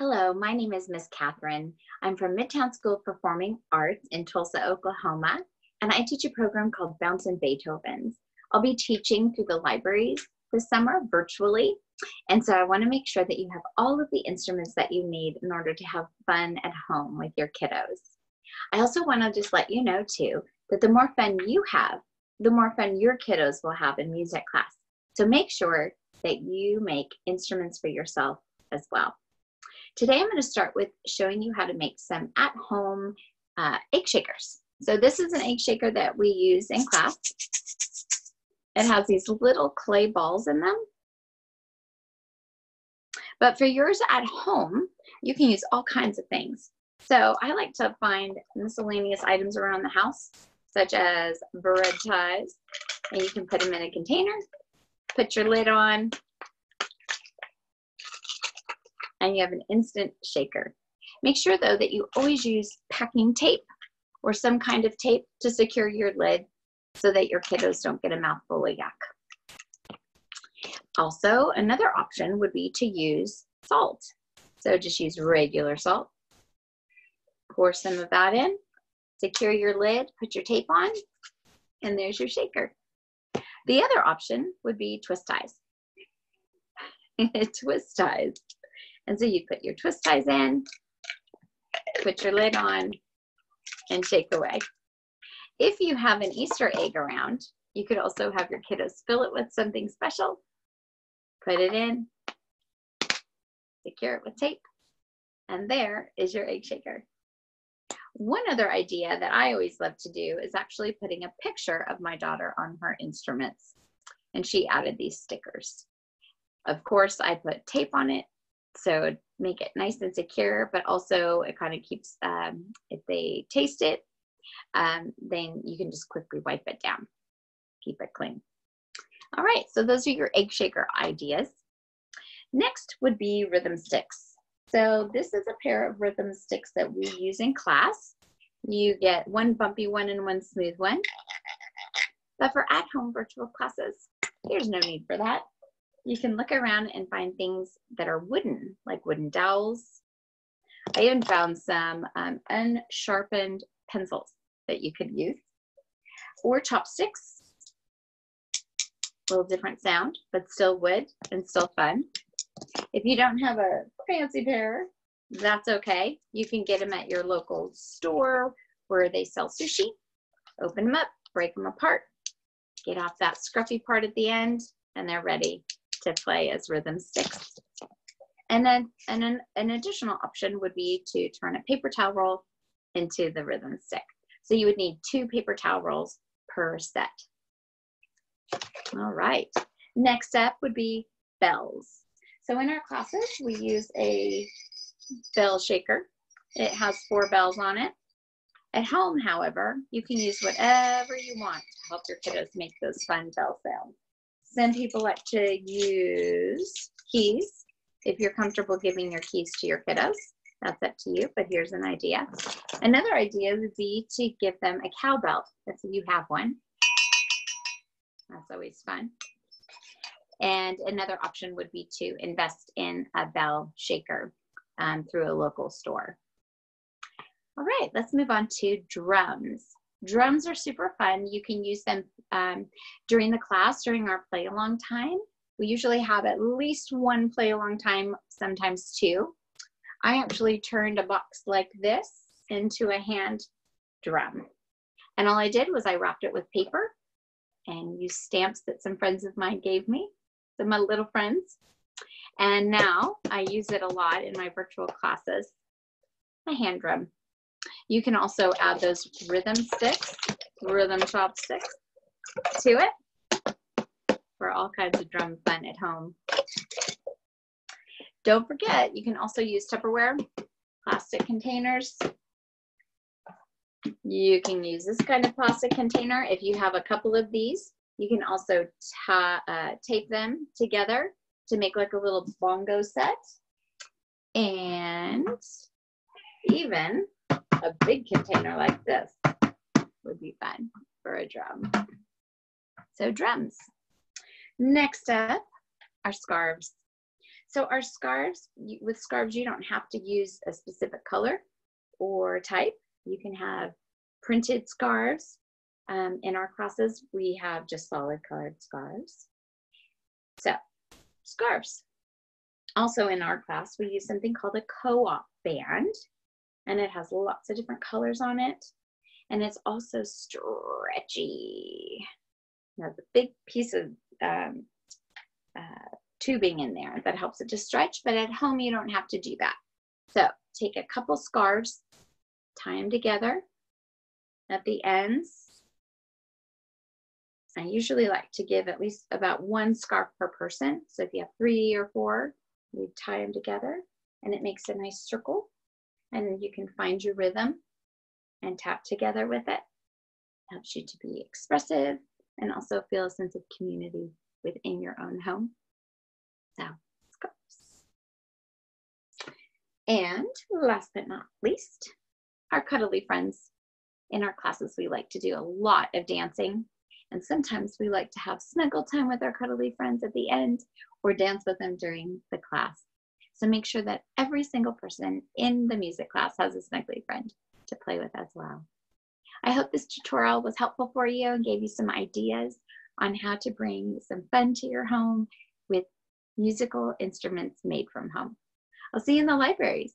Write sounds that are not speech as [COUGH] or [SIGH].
Hello, my name is Miss Katherine. I'm from Midtown School of Performing Arts in Tulsa, Oklahoma, and I teach a program called Bounce'n Beethoven's. I'll be teaching through the libraries this summer virtually, and so I want to make sure that you have all of the instruments that you need in order to have fun at home with your kiddos. I also want to just let you know too that the more fun you have, the more fun your kiddos will have in music class. So make sure that you make instruments for yourself as well. Today I'm going to start with showing you how to make some at-home uh, egg shakers. So this is an egg shaker that we use in class. It has these little clay balls in them. But for yours at home, you can use all kinds of things. So I like to find miscellaneous items around the house, such as bread ties, and you can put them in a container, put your lid on, and you have an instant shaker. Make sure though that you always use packing tape or some kind of tape to secure your lid so that your kiddos don't get a mouthful of yuck. Also, another option would be to use salt. So just use regular salt. Pour some of that in, secure your lid, put your tape on, and there's your shaker. The other option would be twist ties. [LAUGHS] twist ties. And so you put your twist ties in, put your lid on, and shake away. If you have an Easter egg around, you could also have your kiddos fill it with something special, put it in, secure it with tape, and there is your egg shaker. One other idea that I always love to do is actually putting a picture of my daughter on her instruments. And she added these stickers. Of course, I put tape on it so make it nice and secure, but also it kind of keeps, um, if they taste it, um, then you can just quickly wipe it down. Keep it clean. All right, so those are your egg shaker ideas. Next would be rhythm sticks. So this is a pair of rhythm sticks that we use in class. You get one bumpy one and one smooth one. But for at-home virtual classes, there's no need for that you can look around and find things that are wooden, like wooden dowels. I even found some um, unsharpened pencils that you could use, or chopsticks. A little different sound, but still wood and still fun. If you don't have a fancy pair, that's okay. You can get them at your local store where they sell sushi. Open them up, break them apart, get off that scruffy part at the end, and they're ready to play as rhythm sticks. And then and an, an additional option would be to turn a paper towel roll into the rhythm stick. So you would need two paper towel rolls per set. All right, next up would be bells. So in our classes, we use a bell shaker. It has four bells on it. At home, however, you can use whatever you want to help your kiddos make those fun bell sounds. Some people like to use keys. If you're comfortable giving your keys to your kiddos, that's up to you, but here's an idea. Another idea would be to give them a cowbell if you have one. That's always fun. And another option would be to invest in a bell shaker um, through a local store. All right, let's move on to drums. Drums are super fun. You can use them um, during the class, during our play along time. We usually have at least one play along time, sometimes two. I actually turned a box like this into a hand drum. And all I did was I wrapped it with paper and used stamps that some friends of mine gave me, some of my little friends. And now I use it a lot in my virtual classes, a hand drum. You can also add those rhythm sticks, rhythm chopsticks to it for all kinds of drum fun at home. Don't forget, you can also use Tupperware, plastic containers. You can use this kind of plastic container. If you have a couple of these, you can also uh, tape them together to make like a little bongo set. And even a big container like this would be fun for a drum. So drums. Next up are scarves. So our scarves, with scarves, you don't have to use a specific color or type. You can have printed scarves. Um, in our classes, we have just solid colored scarves. So scarves. Also in our class, we use something called a co-op band, and it has lots of different colors on it. And it's also stretchy. Has a big piece of um, uh, tubing in there that helps it to stretch, but at home you don't have to do that. So take a couple scarves, tie them together at the ends. I usually like to give at least about one scarf per person. So if you have three or four, you tie them together and it makes a nice circle and you can find your rhythm and tap together with it. Helps you to be expressive and also feel a sense of community within your own home. So. And last but not least, our cuddly friends. In our classes, we like to do a lot of dancing. And sometimes we like to have snuggle time with our cuddly friends at the end or dance with them during the class. So make sure that every single person in the music class has a snuggly friend to play with as well. I hope this tutorial was helpful for you and gave you some ideas on how to bring some fun to your home with musical instruments made from home. I'll see you in the libraries.